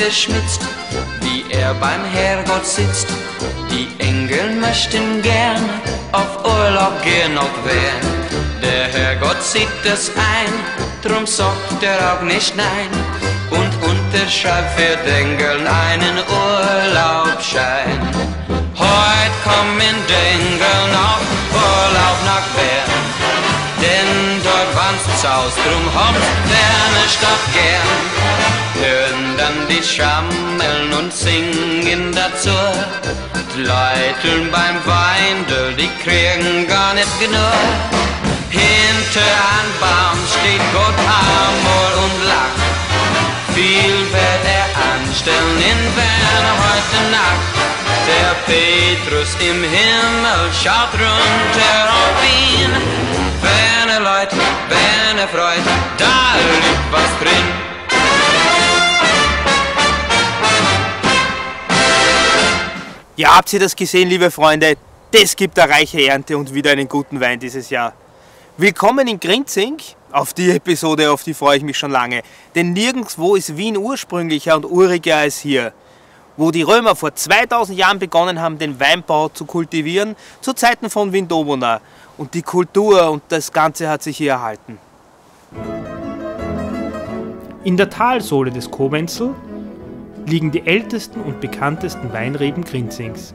Verschmitzt, wie er beim Herrgott sitzt. Die Engel möchten gern auf Urlaub gehen und wer. Der Herrgott sieht es ein, drum sagt er auch nicht nein und unterschreibt für Dengeln einen Urlaubschein. Heut kommen Dengeln auf Urlaub nach Bern, wannst's aus, drum hoppt Berne Stadt gern. Hören dann die Schammeln und singen dazu, die Leuteln beim Weindel, die kriegen gar nicht genug. Hinter ein Baum steht Gott Amor und lacht. Viel wird er anstellen in Werne heute Nacht. Der Petrus im Himmel schaut runter auf ihn. Freud, da liegt was drin. Ja, habt ihr das gesehen, liebe Freunde? Das gibt eine reiche Ernte und wieder einen guten Wein dieses Jahr. Willkommen in Grinzing. Auf die Episode, auf die freue ich mich schon lange. Denn nirgendwo ist Wien ursprünglicher und uriger als hier. Wo die Römer vor 2000 Jahren begonnen haben, den Weinbau zu kultivieren, zu Zeiten von Vindobona. Und die Kultur und das Ganze hat sich hier erhalten. In der Talsohle des Kowenzel liegen die ältesten und bekanntesten Weinreben Grinzings.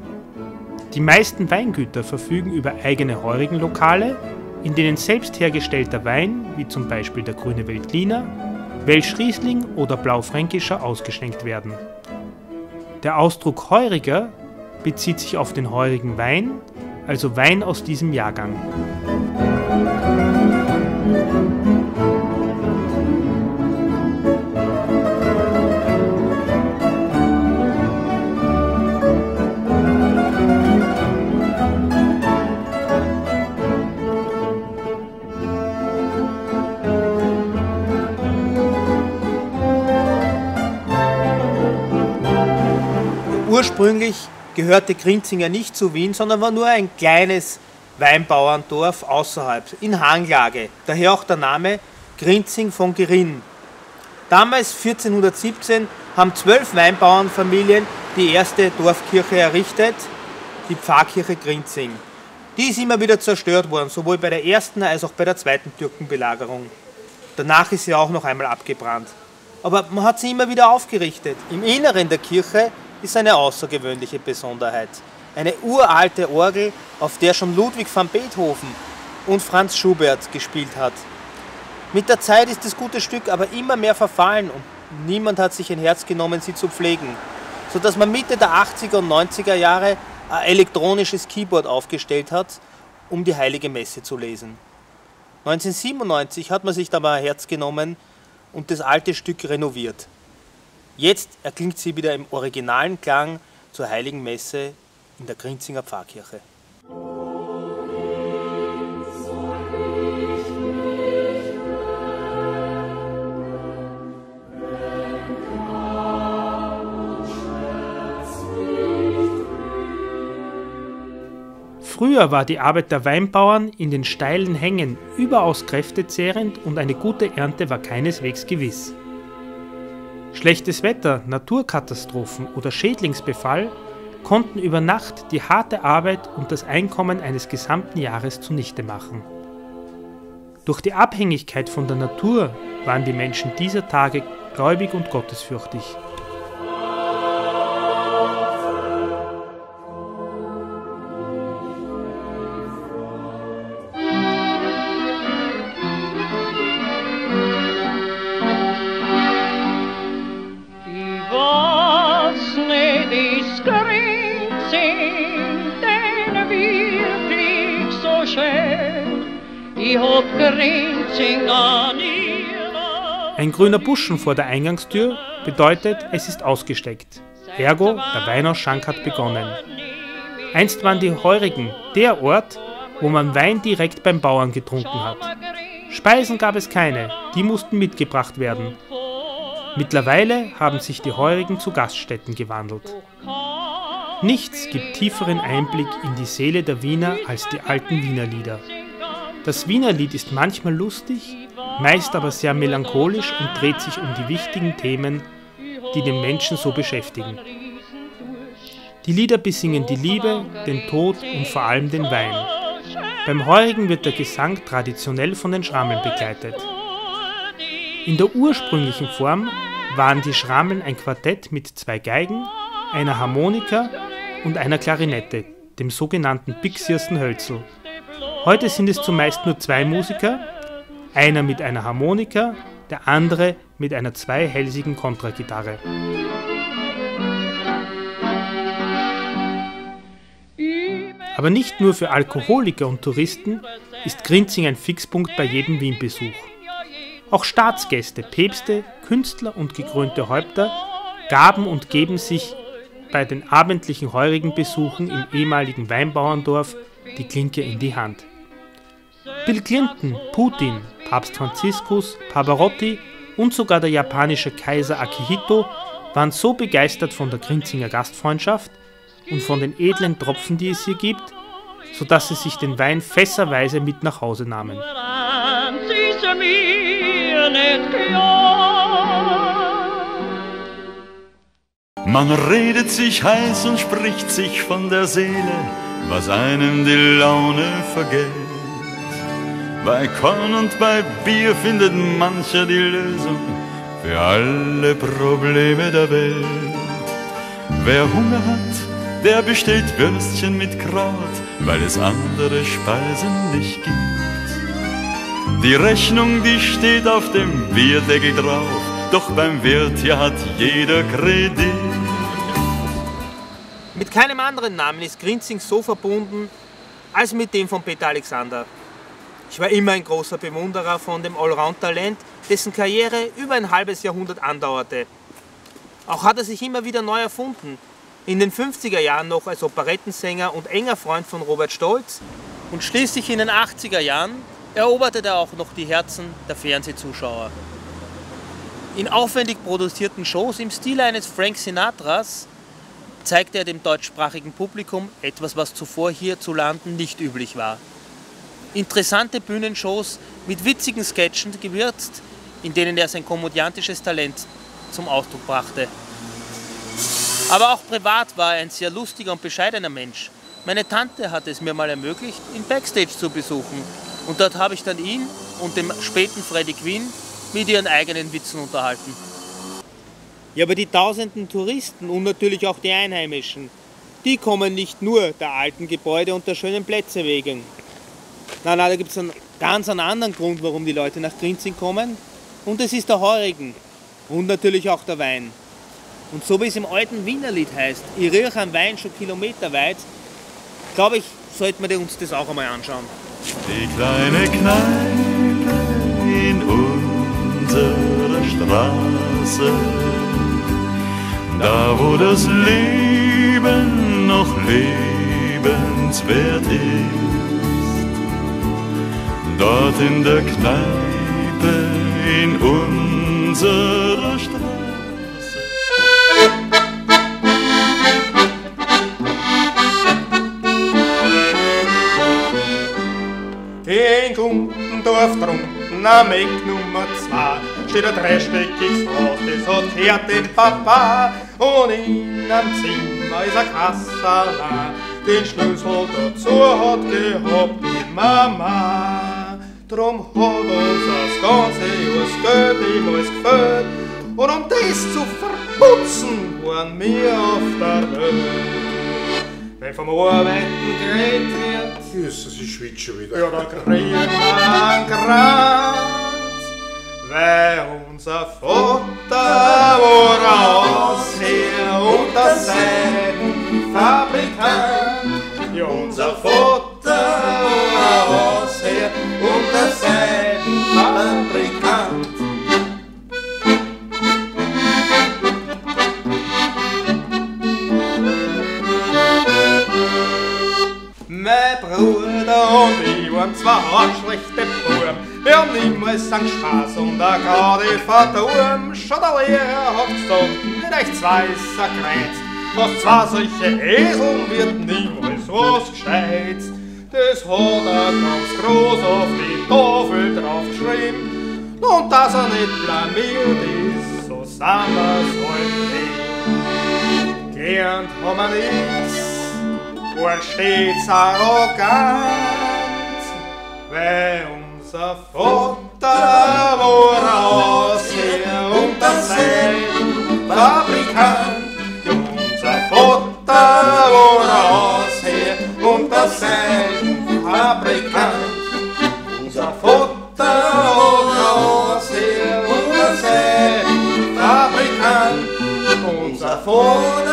Die meisten Weingüter verfügen über eigene Heurigenlokale, in denen selbst hergestellter Wein, wie zum Beispiel der Grüne Veltliner, Welsch Riesling oder Blaufränkischer ausgeschenkt werden. Der Ausdruck Heuriger bezieht sich auf den heurigen Wein, also Wein aus diesem Jahrgang. Ursprünglich gehörte Grinzinger nicht zu Wien, sondern war nur ein kleines Weinbauerndorf außerhalb, in Hanglage. Daher auch der Name Grinzing von Gerin. Damals, 1417, haben zwölf Weinbauernfamilien die erste Dorfkirche errichtet, die Pfarrkirche Grinzing. Die ist immer wieder zerstört worden, sowohl bei der ersten als auch bei der zweiten Türkenbelagerung. Danach ist sie auch noch einmal abgebrannt. Aber man hat sie immer wieder aufgerichtet. Im Inneren der Kirche ist eine außergewöhnliche Besonderheit. Eine uralte Orgel, auf der schon Ludwig van Beethoven und Franz Schubert gespielt hat. Mit der Zeit ist das gute Stück aber immer mehr verfallen und niemand hat sich ein Herz genommen, sie zu pflegen, sodass man Mitte der 80er und 90er Jahre ein elektronisches Keyboard aufgestellt hat, um die heilige Messe zu lesen. 1997 hat man sich da mal ein Herz genommen und das alte Stück renoviert. Jetzt erklingt sie wieder im originalen Klang zur Heiligen Messe in der Grinzinger Pfarrkirche. Früher war die Arbeit der Weinbauern in den steilen Hängen überaus kräftezehrend und eine gute Ernte war keineswegs gewiss. Schlechtes Wetter, Naturkatastrophen oder Schädlingsbefall konnten über Nacht die harte Arbeit und das Einkommen eines gesamten Jahres zunichte machen. Durch die Abhängigkeit von der Natur waren die Menschen dieser Tage gläubig und gottesfürchtig. Grüner Buschen vor der Eingangstür bedeutet, es ist ausgesteckt. Ergo, der Weinausschank hat begonnen. Einst waren die Heurigen der Ort, wo man Wein direkt beim Bauern getrunken hat. Speisen gab es keine, die mussten mitgebracht werden. Mittlerweile haben sich die Heurigen zu Gaststätten gewandelt. Nichts gibt tieferen Einblick in die Seele der Wiener als die alten Wienerlieder. Das Wienerlied ist manchmal lustig, meist aber sehr melancholisch und dreht sich um die wichtigen Themen, die den Menschen so beschäftigen. Die Lieder besingen die Liebe, den Tod und vor allem den Wein. Beim Heurigen wird der Gesang traditionell von den Schrammeln begleitet. In der ursprünglichen Form waren die Schrammeln ein Quartett mit zwei Geigen, einer Harmonika und einer Klarinette, dem sogenannten Bixiersten Hölzel. Heute sind es zumeist nur zwei Musiker, einer mit einer Harmonika, der andere mit einer zweihälsigen Kontragitarre. Aber nicht nur für Alkoholiker und Touristen ist Grinzing ein Fixpunkt bei jedem Wien-Besuch. Auch Staatsgäste, Päpste, Künstler und gekrönte Häupter gaben und geben sich bei den abendlichen heurigen Besuchen im ehemaligen Weinbauerndorf die Klinke in die Hand. Bill Clinton, Putin, Papst Franziskus, Pavarotti und sogar der japanische Kaiser Akihito waren so begeistert von der Grinzinger Gastfreundschaft und von den edlen Tropfen, die es hier gibt, sodass sie sich den Wein fässerweise mit nach Hause nahmen. Man redet sich heiß und spricht sich von der Seele, was einem die Laune vergeht. Bei Korn und bei Bier findet mancher die Lösung für alle Probleme der Welt. Wer Hunger hat, der bestellt Würstchen mit Kraut, weil es andere Speisen nicht gibt. Die Rechnung, die steht auf dem Bierdeckel drauf, doch beim Wirt hier hat jeder Kredit. Mit keinem anderen Namen ist Grinzing so verbunden als mit dem von Peter Alexander. Ich war immer ein großer Bewunderer von dem Allround-Talent, dessen Karriere über ein halbes Jahrhundert andauerte. Auch hat er sich immer wieder neu erfunden. In den 50er Jahren noch als Operettensänger und enger Freund von Robert Stolz und schließlich in den 80er Jahren eroberte er auch noch die Herzen der Fernsehzuschauer. In aufwendig produzierten Shows im Stil eines Frank Sinatras zeigte er dem deutschsprachigen Publikum etwas, was zuvor hierzulande nicht üblich war. Interessante Bühnenshows mit witzigen Sketchen gewürzt, in denen er sein komödiantisches Talent zum Ausdruck brachte. Aber auch privat war er ein sehr lustiger und bescheidener Mensch. Meine Tante hat es mir mal ermöglicht, ihn Backstage zu besuchen. Und dort habe ich dann ihn und den späten Freddy Quinn mit ihren eigenen Witzen unterhalten. Ja, aber die tausenden Touristen und natürlich auch die Einheimischen, die kommen nicht nur der alten Gebäude und der schönen Plätze wegen. Nein, nein, da gibt es einen ganz einen anderen Grund, warum die Leute nach Grinzing kommen. Und das ist der Heurigen. Und natürlich auch der Wein. Und so wie es im alten Wienerlied heißt, ich rieche am Wein schon kilometerweit, glaube ich, sollten wir uns das auch einmal anschauen. Die kleine Kneipe in unserer Straße, da wo das Leben noch lebenswert ist, dort in der Kneipe in unserer Straße. In Gundendorf drunten am Eck Nummer 2 steht ein dreistöckiges Haus, das hat gehört den Papa. Und in einem Zimmer ist ein Kassala, den Schlüssel dazu hat gehabt die Mama. Drum hat uns das ganze Jahr das Geld niemals gefällt. Und um das zu verputzen, waren wir auf der Welt. Wenn vom Arbeiten geredet wird, Jesus, ich schwitze schon wieder. ja, da kriegen wir einen Grant. Weil unser Vater war Ausherr und der Seidenfabrikant. Ja, unser Vater zwei arschlechte Buben. Wir haben niemals einen Spaß und da gerade verdurm. Schon der Lehrer hat gesagt, mit euch zwei ist er Kreuz. Was zwei solche Eseln wird niemals was Gescheites. Das hat er ganz groß auf die Tafel draufgeschrieben. Und dass er nicht blamiert ist, so sind wir's halt gelernt haben wir nichts, war stets arrogant, weil unser Vater war Ausseher und der Seidenfabrikant. Unser Vater war Ausseher und der Seidenfabrikant. Unser Vater war Ausseher und der Seidenfabrikant. Unser Vater hat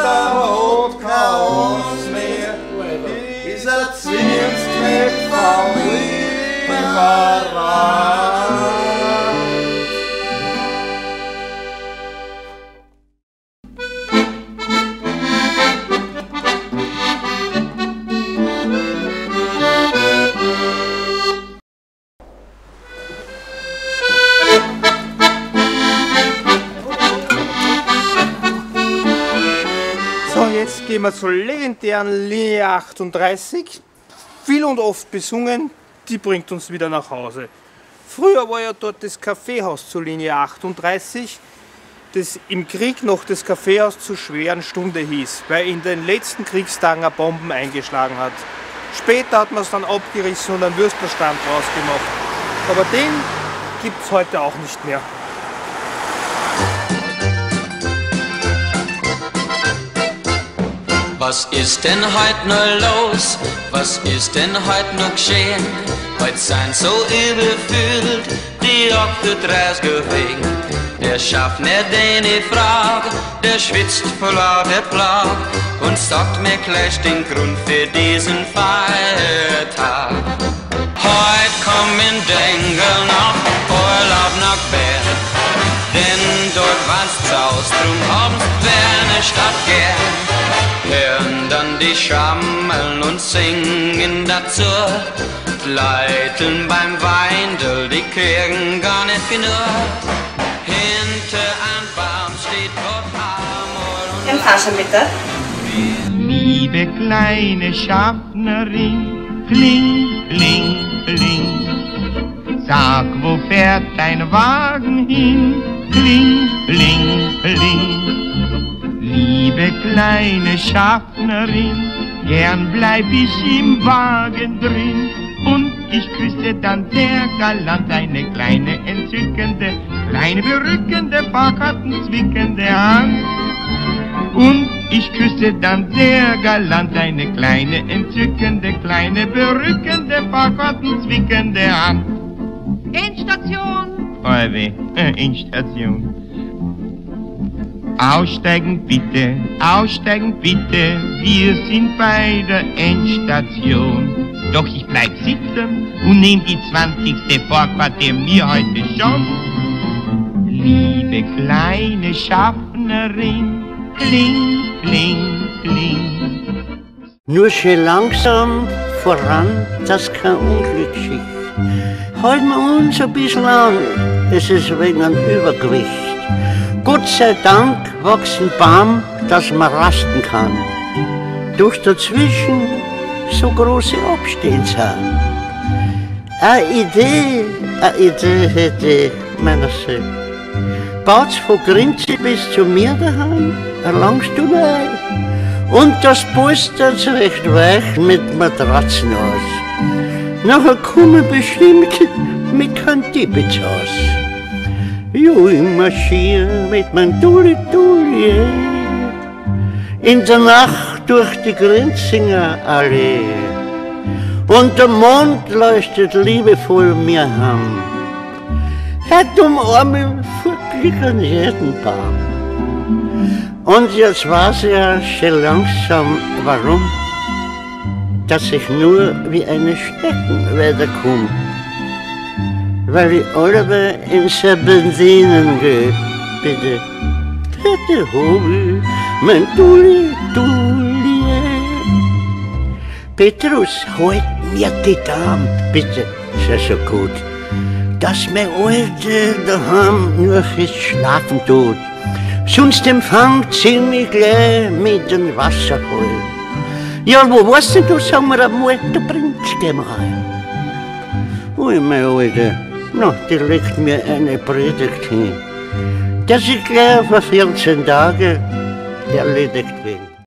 wir zur legendären Linie 38. Viel und oft besungen, die bringt uns wieder nach Hause. Früher war ja dort das Kaffeehaus zur Linie 38, das im Krieg noch das Kaffeehaus zur schweren Stunde hieß, weil in den letzten Kriegstagen eine Bomben eingeschlagen hat. Später hat man es dann abgerissen und einen Würstlerstand draus gemacht. Aber den gibt es heute auch nicht mehr. Was ist denn heut nur los? Was ist denn heut noch geschehen? Heut sind so überfüllt die Oktodraus gewesen. Der Schaffner, den ich frag, der schwitzt vor lauter Plag und sagt mir gleich den Grund für diesen Feiertag. Heut kommen Dengel nach Urlaub nach Bern, denn dort war's Zaus, drum haben's Werne Stadt gern hören dann die Schrammeln und singen dazu. Leiteln beim Weindel, die kriegen gar nicht genug. Hinter ein Baum steht dort Amor Den Faschen bitte. Liebe kleine Schaffnerin, kling, kling, kling. Sag, wo fährt dein Wagen hin? Kling, kling, kling. Liebe kleine Schaffnerin, gern bleib ich im Wagen drin. Und ich küsse dann sehr galant eine kleine entzückende, kleine berückende, Fahrkartenzwickende Hand. Und ich küsse dann sehr galant eine kleine entzückende, kleine berückende, Fahrkartenzwickende Hand. Endstation. Feuerwehr, äh, Endstation. Aussteigen bitte, aussteigen bitte, wir sind bei der Endstation. Doch ich bleib sitzen und nehm die zwanzigste Vorfahrt mir heute schon. Liebe kleine Schaffnerin, kling, kling, kling. Nur schön langsam voran, dass kein Unglück schicht. Halten wir uns ein bisschen an, es ist wegen einem Übergewicht. Gott sei Dank wächst ein Baum, dass man rasten kann. Durch dazwischen so große sind. Eine Idee, eine Idee hätte ich meiner Seele. Baut's von Grinze bis zu mir daheim, erlangst du nein. Und das polstert's recht weich mit Matratzen aus. Nachher kommen bestimmt mit kein Tippitz aus. Jo, ich marschier mit mein Dulli Dulli in der Nacht durch die Grinzinger Allee. Und der Mond leuchtet liebevoll mir heim. Hat umarme verglickern jeden Baum. Und jetzt weiß ich ja schon langsam, warum, dass ich nur wie eine Stecken weiterkomme weil ich alle in Serpentinen gehe. Bitte, bitte, Hobel, mein Dulli, Dulli. Petrus, halt mir die Dame, bitte, sei so gut, dass mein Alte daheim nur fürs Schlafen tut. Sonst empfangt sie mich gleich mit dem Wasserfall. Ja, wo warst denn du, sag mir einmal, du bringst geh rein. Ui, mein Alte, na, die legt mir eine Predigt hin, dass ich gleich vor 14 Tage erledigt bin.